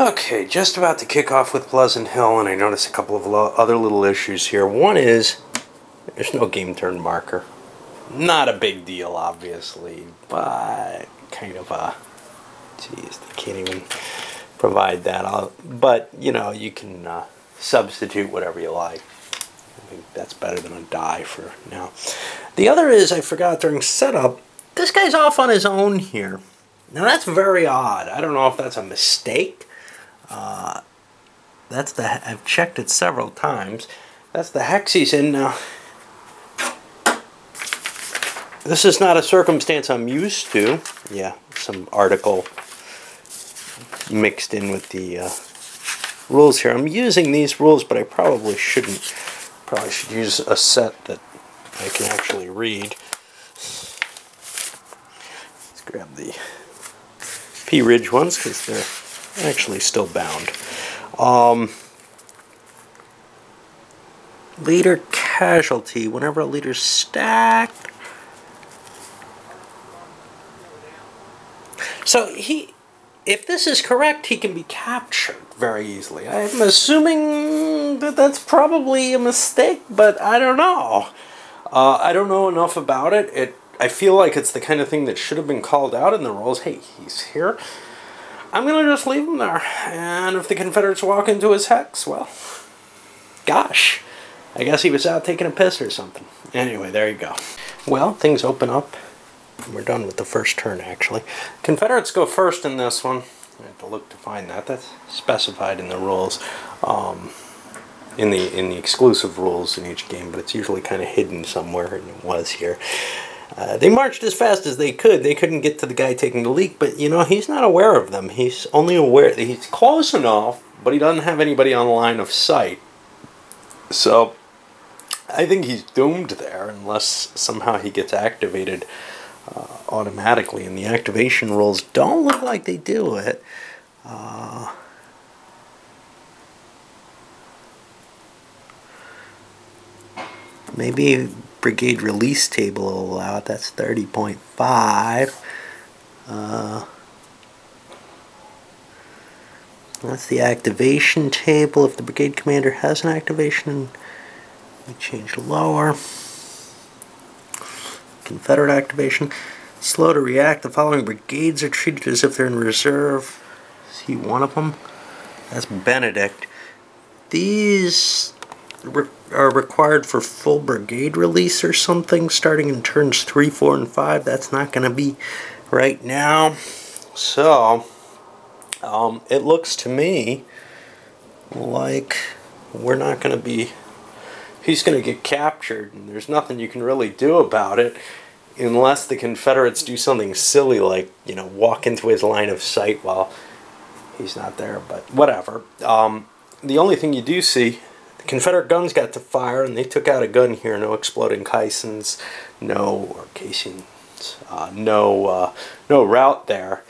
Okay, just about to kick off with Pleasant Hill, and I notice a couple of other little issues here. One is there's no game turn marker. Not a big deal, obviously, but kind of a. Jeez, they can't even provide that. I'll, but, you know, you can uh, substitute whatever you like. I think that's better than a die for now. The other is, I forgot during setup, this guy's off on his own here. Now that's very odd. I don't know if that's a mistake. Uh, that's the I've checked it several times. That's the hex he's in now. This is not a circumstance I'm used to. Yeah, some article mixed in with the uh, rules here. I'm using these rules, but I probably shouldn't. Probably should use a set that I can actually read. Let's grab the Pea Ridge ones because they're actually still bound. Um, leader casualty. Whenever a leader's stacked. So he, if this is correct, he can be captured very easily. I'm assuming that that's probably a mistake, but I don't know. Uh, I don't know enough about it. It I feel like it's the kind of thing that should have been called out in the rules. Hey, he's here. I'm gonna just leave him there, and if the Confederates walk into his hex, well, gosh, I guess he was out taking a piss or something. Anyway, there you go. Well, things open up. We're done with the first turn, actually. Confederates go first in this one. I have to look to find that. That's specified in the rules, um, in the in the exclusive rules in each game, but it's usually kind of hidden somewhere, and it was here. Uh, they marched as fast as they could. They couldn't get to the guy taking the leak, but you know he's not aware of them. He's only aware that he's close enough, but he doesn't have anybody on the line of sight. So I think he's doomed there unless somehow he gets activated uh, automatically, and the activation rules don't look like they do it. Uh, maybe brigade release table will. That's 30.5. Uh, that's the activation table. If the brigade commander has an activation, we change lower. Confederate activation. Slow to react. The following brigades are treated as if they're in reserve. See one of them? That's Benedict. These are required for full brigade release or something starting in turns 3, 4, and 5. That's not going to be right now. So, um, it looks to me like we're not going to be he's going to get captured, and there's nothing you can really do about it unless the Confederates do something silly like, you know, walk into his line of sight while he's not there, but whatever. Um, the only thing you do see, Confederate guns got to fire, and they took out a gun here. No exploding caissons, no, or casings, uh, no, uh, no rout there.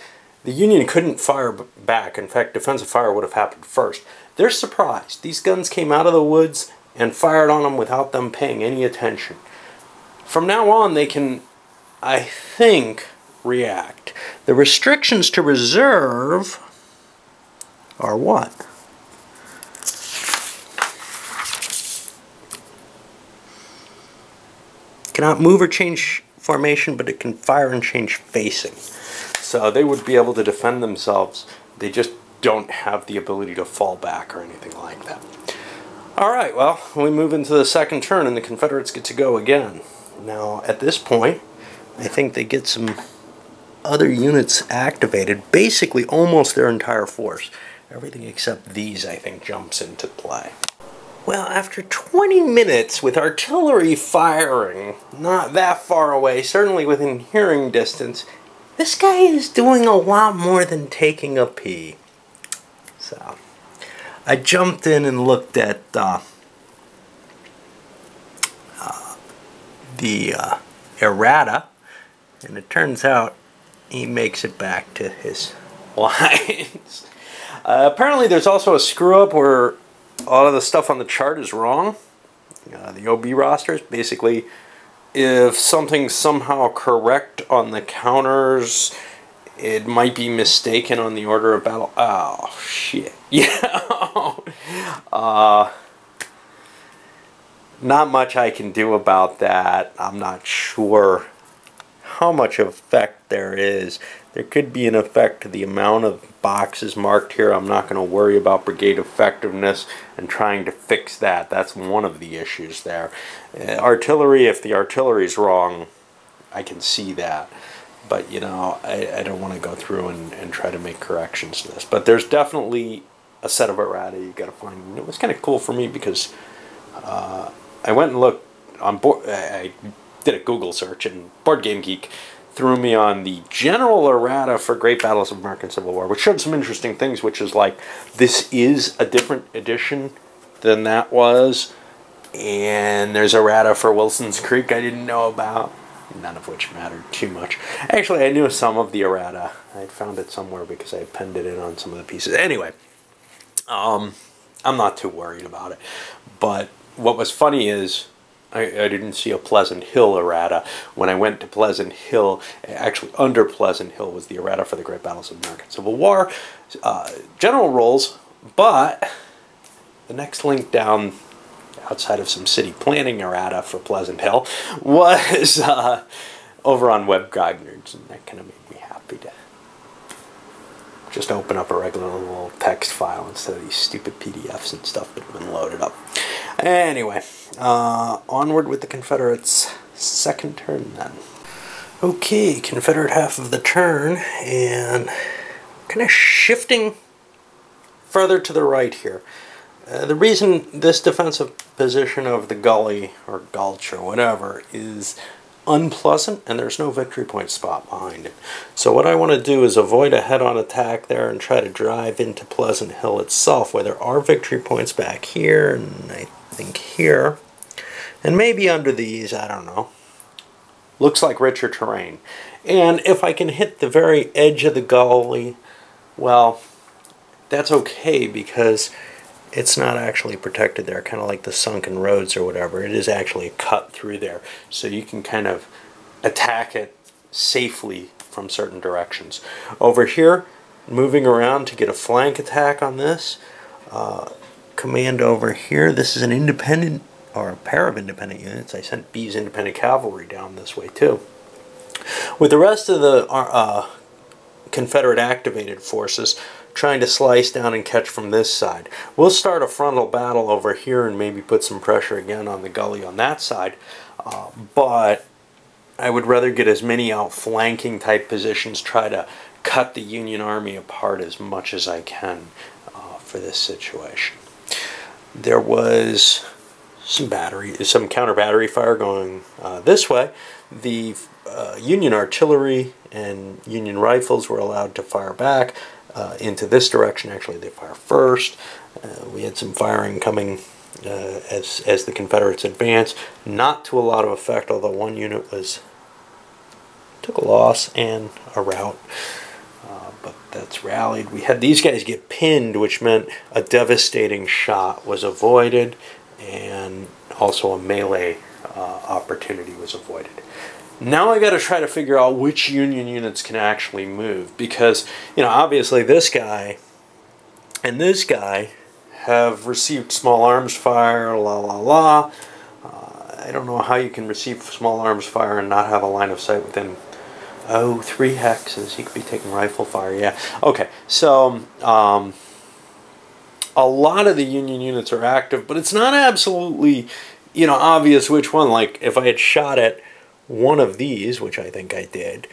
The Union couldn't fire back. In fact, defensive fire would have happened first. They're surprised. These guns came out of the woods and fired on them without them paying any attention. From now on, they can, I think, react. The restrictions to reserve are what? Cannot move or change formation, but it can fire and change facing. So they would be able to defend themselves. They just don't have the ability to fall back or anything like that. All right, well, we move into the second turn and the Confederates get to go again. Now, at this point, I think they get some other units activated, basically almost their entire force. Everything except these, I think, jumps into play. Well, after 20 minutes with artillery firing not that far away, certainly within hearing distance, this guy is doing a lot more than taking a pee. So, I jumped in and looked at uh, uh, the uh, errata, and it turns out he makes it back to his lines. Uh, apparently, there's also a screw up where a lot of the stuff on the chart is wrong. Uh, the OB rosters, basically, if something's somehow correct on the counters it might be mistaken on the order of battle. Oh shit! Yeah. uh, not much I can do about that. I'm not sure how much effect there is. There could be an effect to the amount of boxes marked here. I'm not going to worry about brigade effectiveness and trying to fix that. That's one of the issues there. Uh, artillery, if the artillery is wrong, I can see that. But, you know, I, I don't want to go through and, and try to make corrections to this. But there's definitely a set of errata you got to find. It was kind of cool for me because uh, I went and looked on board. I did a Google search and Board Game Geek threw me on the general errata for Great Battles of American Civil War, which showed some interesting things, which is like this is a different edition than that was, and there's errata for Wilson's Creek I didn't know about, none of which mattered too much. Actually, I knew some of the errata. I found it somewhere because I penned it in on some of the pieces. Anyway, um, I'm not too worried about it. But what was funny is I, I, didn't see a Pleasant Hill errata. When I went to Pleasant Hill, actually under Pleasant Hill was the errata for the Great Battles of American Civil War. Uh, general rules, but the next link down outside of some city planning errata for Pleasant Hill was uh, over on Web Grognards, and that kind of made me happy to just open up a regular little text file instead of these stupid PDFs and stuff that have been loaded up. Anyway, uh, onward with the Confederates' second turn then. Okay, Confederate half of the turn, and kind of shifting further to the right here. Uh, the reason this defensive position of the gully or gulch or whatever is unpleasant and there's no victory point spot behind it. So what I want to do is avoid a head-on attack there and try to drive into Pleasant Hill itself where there are victory points back here and I think here and maybe under these, I don't know. Looks like richer terrain. And if I can hit the very edge of the gully, well, that's okay because it's not actually protected there, kind of like the sunken roads or whatever. It is actually cut through there. So you can kind of attack it safely from certain directions. Over here, moving around to get a flank attack on this. Uh, command over here. This is an independent, or a pair of independent units. I sent Bee's independent cavalry down this way too. With the rest of the uh, Confederate activated forces, trying to slice down and catch from this side. We'll start a frontal battle over here and maybe put some pressure again on the gully on that side. Uh, but I would rather get as many outflanking type positions, try to cut the Union Army apart as much as I can uh, for this situation. There was some battery, some counter battery fire going uh, this way. The uh, Union artillery and Union rifles were allowed to fire back uh, into this direction. Actually, they fire first. Uh, we had some firing coming uh, as as the Confederates advanced, not to a lot of effect. Although one unit was took a loss and a rout, that's rallied. We had these guys get pinned, which meant a devastating shot was avoided, and also a melee uh, opportunity was avoided. Now I got to try to figure out which Union units can actually move because, you know, obviously this guy and this guy have received small arms fire, la la la. Uh, I don't know how you can receive small arms fire and not have a line of sight within, oh, three hexes. He could be taking rifle fire, yeah. Okay, so um, a lot of the Union units are active, but it's not absolutely, you know, obvious which one. Like, if I had shot at one of these, which I think I did,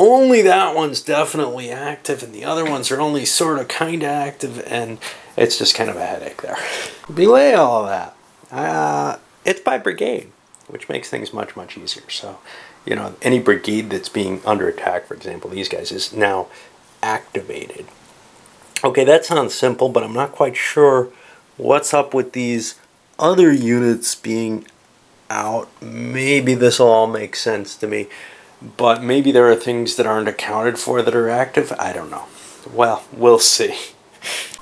only that one's definitely active and the other ones are only sort of kind of active and it's just kind of a headache there. Belay all of that. Uh, it's by brigade, which makes things much, much easier. So, you know, any brigade that's being under attack, for example, these guys, is now activated. Okay, that sounds simple, but I'm not quite sure what's up with these other units being out. Maybe this will all make sense to me. But maybe there are things that aren't accounted for that are active. I don't know. Well, we'll see.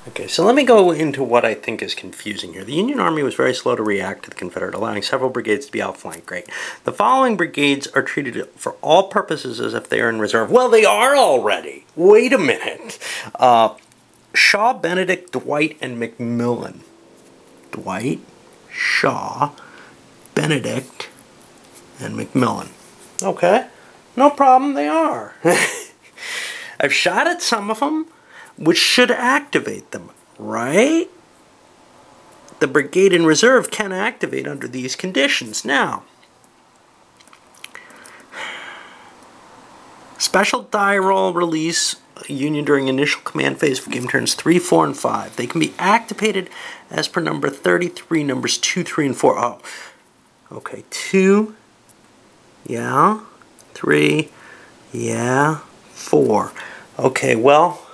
Okay, so let me go into what I think is confusing here. The Union Army was very slow to react to the Confederate, allowing several brigades to be outflanked. Great. The following brigades are treated for all purposes as if they are in reserve. Well, they are already. Wait a minute. Uh, Shaw, Benedict, Dwight, and McMillan. Dwight, Shaw, Benedict, and McMillan. Okay, no problem, they are. I've shot at some of them which should activate them, right? The brigade in reserve can activate under these conditions. Now, special die roll release union during initial command phase for game turns 3, 4, and 5. They can be activated as per number 33, numbers 2, 3, and 4. Oh, okay, 2, yeah, 3, yeah, 4. Okay, well,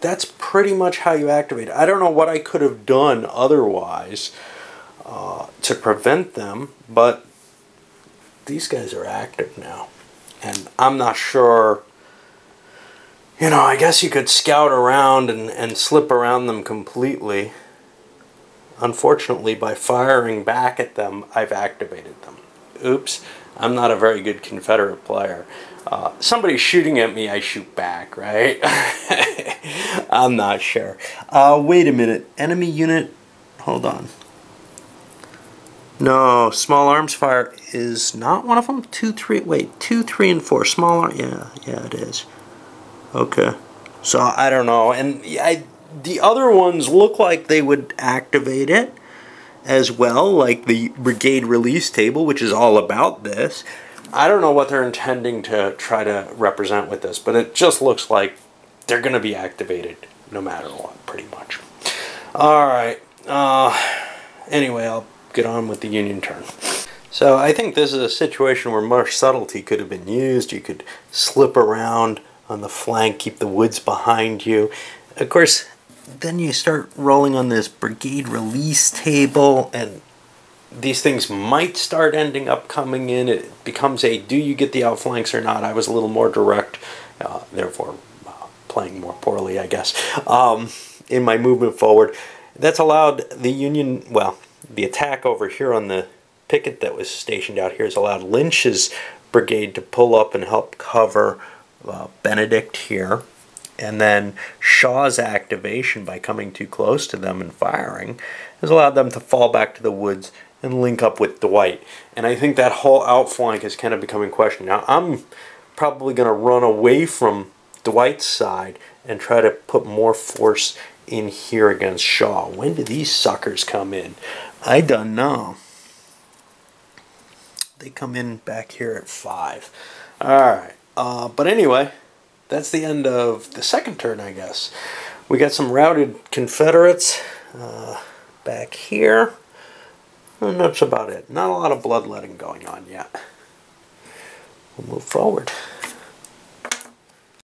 that's pretty much how you activate. it. I don't know what I could have done otherwise uh, to prevent them, but these guys are active now. And I'm not sure, you know, I guess you could scout around and, and slip around them completely. Unfortunately, by firing back at them, I've activated them. Oops, I'm not a very good Confederate player. Uh, somebody's shooting at me, I shoot back, right? I'm not sure. Uh, wait a minute. Enemy unit. Hold on. No, small arms fire is not one of them. Two, three. Wait, two, three, and four. Small Yeah, yeah, it is. Okay. So I don't know. And I, the other ones look like they would activate it as well, like the brigade release table, which is all about this. I don't know what they're intending to try to represent with this, but it just looks like they're going to be activated no matter what, pretty much. All right. Uh, anyway, I'll get on with the Union turn. So I think this is a situation where more subtlety could have been used. You could slip around on the flank, keep the woods behind you. Of course, then you start rolling on this brigade release table and these things might start ending up coming in. It becomes a do you get the outflanks or not? I was a little more direct, uh, therefore uh, playing more poorly, I guess, um, in my movement forward. That's allowed the Union, well, the attack over here on the picket that was stationed out here has allowed Lynch's brigade to pull up and help cover uh, Benedict here. And then Shaw's activation by coming too close to them and firing has allowed them to fall back to the woods and link up with Dwight. And I think that whole outflank is kind of becoming question. Now, I'm probably going to run away from Dwight's side and try to put more force in here against Shaw. When do these suckers come in? I don't know. They come in back here at 5. Alright. Uh, but anyway, that's the end of the second turn, I guess. We got some routed Confederates uh, back here. And that's about it. Not a lot of bloodletting going on yet. We'll move forward.